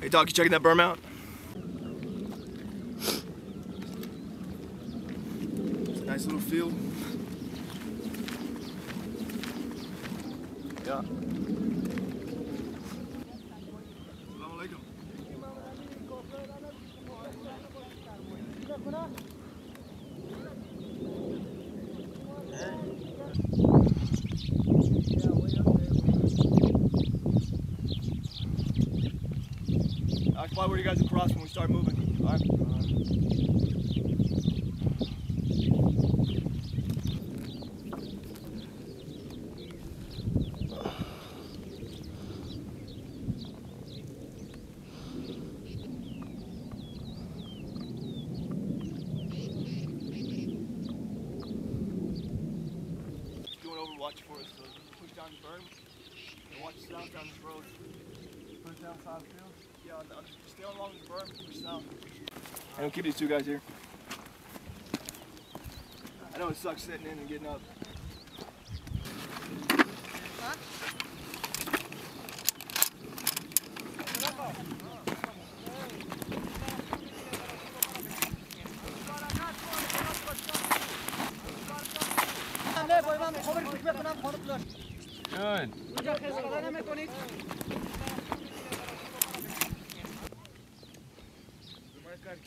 Hey Doc, you checking that berm out? It's a nice little field. Yeah. Occupy where you guys across when we start moving. All right. Going over watch for us, so push down the berm and watch south down this road. Push down south field? Yeah, on the, on the- stay along the berm, push south. And we'll keep these two guys here. I know it sucks sitting in and getting up. Good.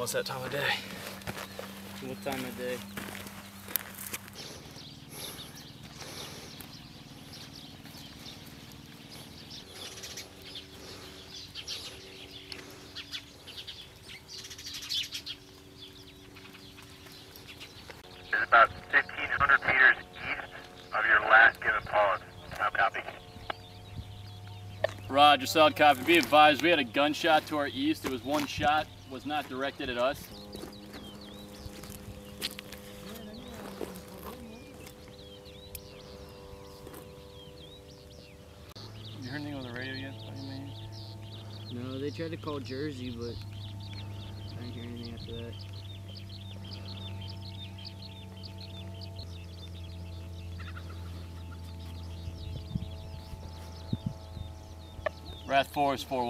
almost that time of day. What time of day? is about 1,500 meters east of your last given pause. How copy? Roger, solid copy. Be advised, we had a gunshot to our east. It was one shot, was not directed at us. You heard anything on the radio yet? by any? No, they tried to call Jersey, but I didn't hear anything after that. Wrath 4 is 4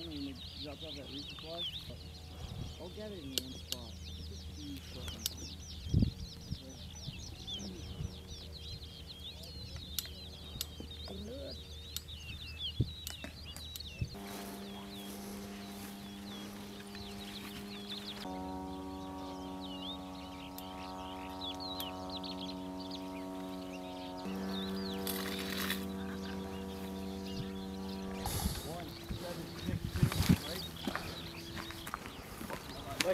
and they dropped off that resupply. I'll get it in one spot.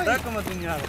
Está como tuñado.